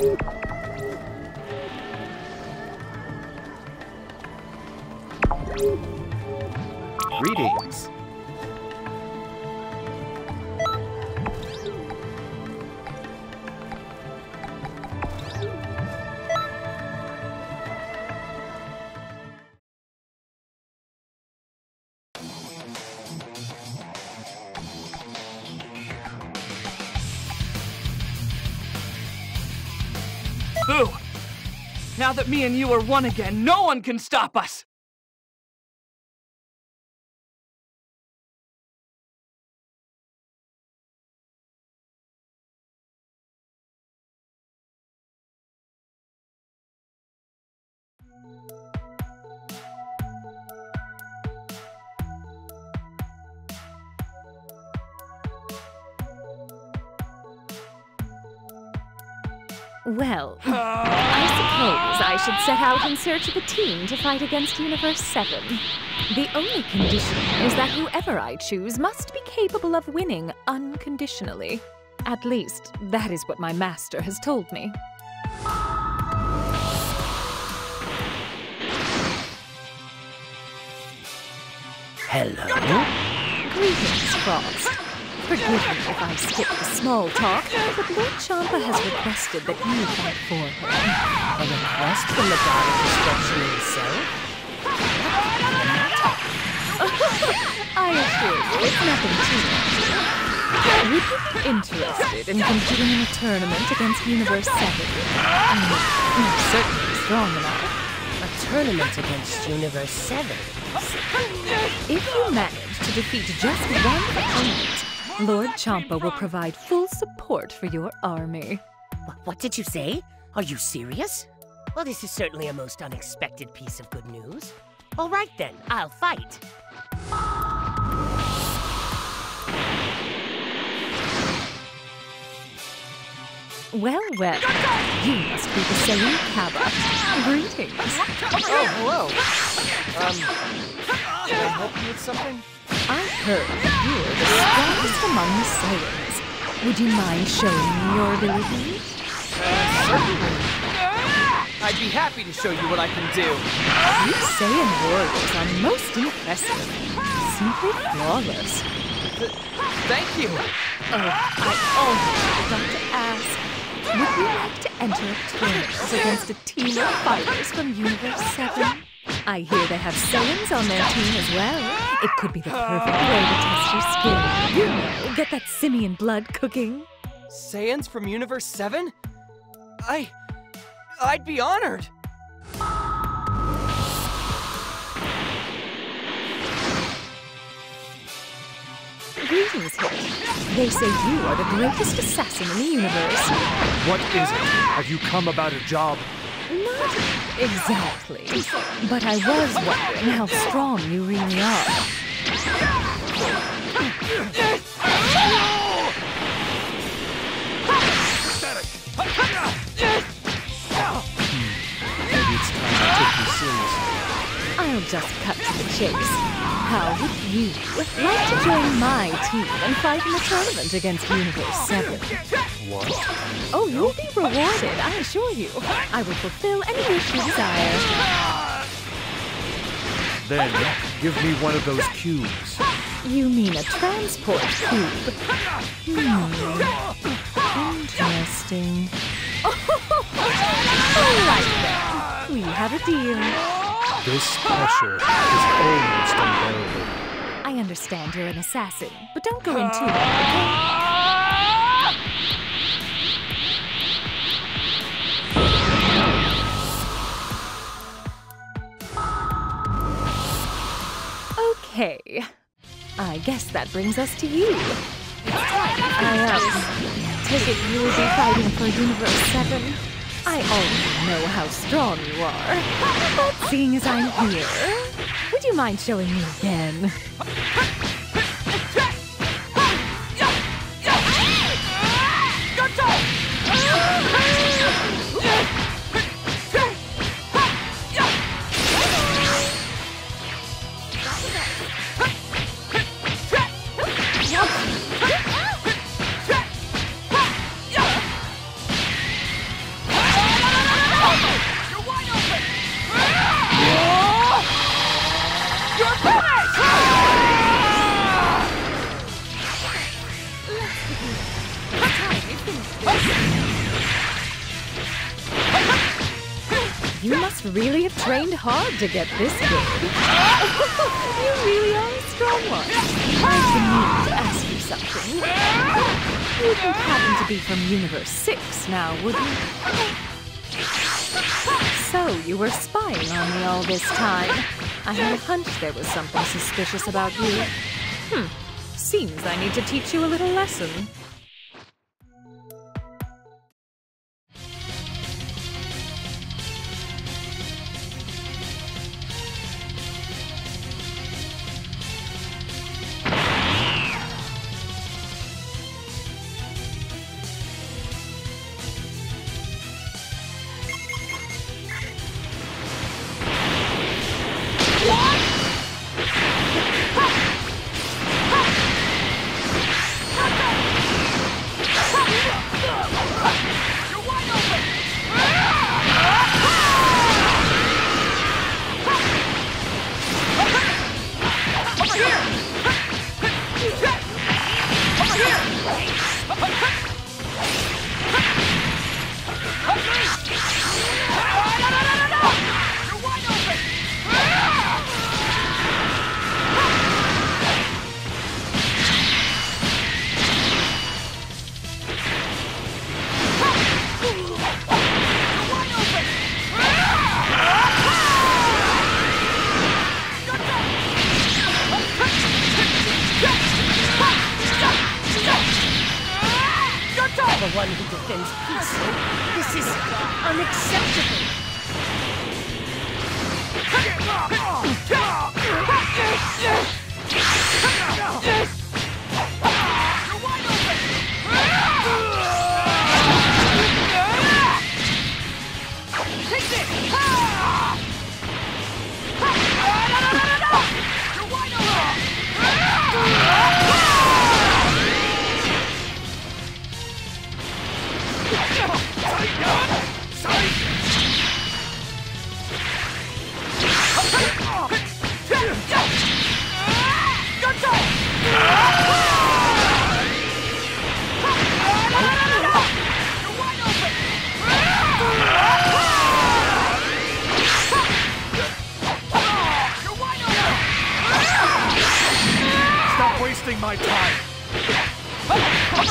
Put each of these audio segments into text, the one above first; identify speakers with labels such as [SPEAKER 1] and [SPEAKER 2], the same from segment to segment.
[SPEAKER 1] Greetings.
[SPEAKER 2] Boo! Now that me and you are one again, no one can stop us!
[SPEAKER 3] Well, I suppose I should set out in search of a team to fight against Universe 7. The only condition is that whoever I choose must be capable of winning unconditionally. At least, that is what my master has told me.
[SPEAKER 4] Hello?
[SPEAKER 3] Greetings, Frost. Forgive me if I skip the small talk, but Lord Champa has requested that you fight for him.
[SPEAKER 4] A request from the god of destruction himself?
[SPEAKER 3] I assure you, it's nothing too much. Would you be interested in competing in a tournament against Universe 7? I mean, you're certainly strong enough.
[SPEAKER 4] A tournament against Universe 7?
[SPEAKER 3] If you manage to defeat just one opponent, Lord Champa will provide full support for your army.
[SPEAKER 4] What did you say? Are you serious? Well, this is certainly a most unexpected piece of good news. All right then, I'll fight.
[SPEAKER 3] Well, well, you must be the Saiyan Cabba. Greetings.
[SPEAKER 1] Oh, hello. Um, can I help you with something?
[SPEAKER 3] Heard you're the strongest among the Saiyans. Would you mind showing me your abilities?
[SPEAKER 1] Certainly. I'd be happy to show you what I can do.
[SPEAKER 3] You Saiyan warriors are most impressive. Simply flawless.
[SPEAKER 1] Thank you.
[SPEAKER 3] Oh, I almost forgot to ask. Would you like to enter a tournament against a team of fighters from Universe 7? I hear they have Saiyans on their team as well. It could be the perfect way to test your skill. You know, get that simian blood cooking.
[SPEAKER 1] Saiyans from Universe 7? I. I'd be honored.
[SPEAKER 3] Greetings, Hit. They say you are the greatest assassin in the universe.
[SPEAKER 5] What is it? Have you come about a job?
[SPEAKER 3] Not exactly. But I was wondering how strong you really are.
[SPEAKER 5] Maybe it's time I took you seriously.
[SPEAKER 3] I'll just cut to the chase. How would you like to join my team and fight in the tournament against Universe 7?
[SPEAKER 5] What?
[SPEAKER 3] Oh, you'll be rewarded, I assure you. I will fulfill any wish you desire.
[SPEAKER 5] Then, give me one of those cubes.
[SPEAKER 3] You mean a transport cube? Hmm. Interesting. All right then. We have a deal.
[SPEAKER 5] This pressure is almost unbearable.
[SPEAKER 3] I understand you're an assassin, but don't go in too hard, okay? I guess that brings us to you. I um, take it you will be fighting for Universe 7. I already know how strong you are. But seeing as I'm here, would you mind showing me again? Really have trained hard to get this good. you really are a strong one. I've been to ask you something. Wouldn't happen to be from Universe 6 now, would you? So, you were spying on me all this time. I had a hunch there was something suspicious about you. Hmm. Seems I need to teach you a little lesson.
[SPEAKER 4] The one who defends peace. This is unacceptable.
[SPEAKER 5] Wasting my time!
[SPEAKER 3] On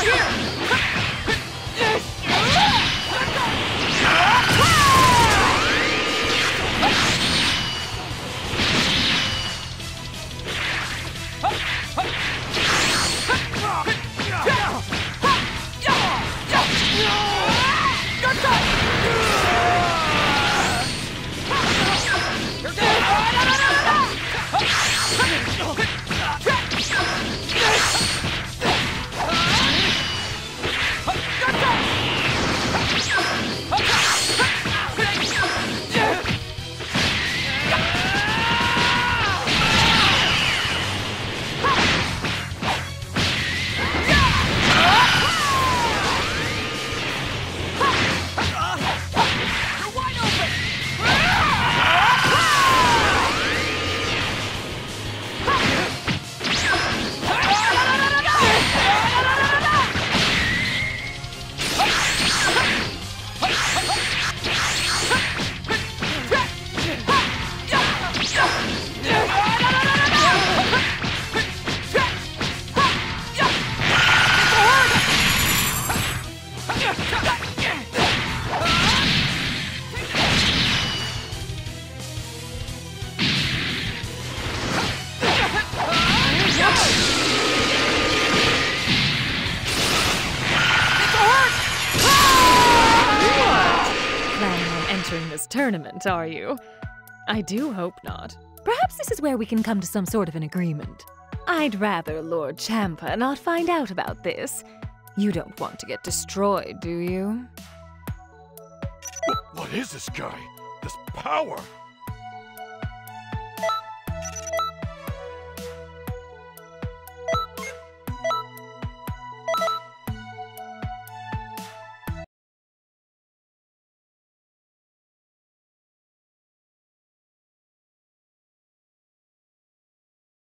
[SPEAKER 3] entering this tournament, are you? I do hope not. Perhaps this is where we can come to some sort of an agreement. I'd rather Lord Champa not find out about this. You don't want to get destroyed, do you?
[SPEAKER 5] What is this guy? This power?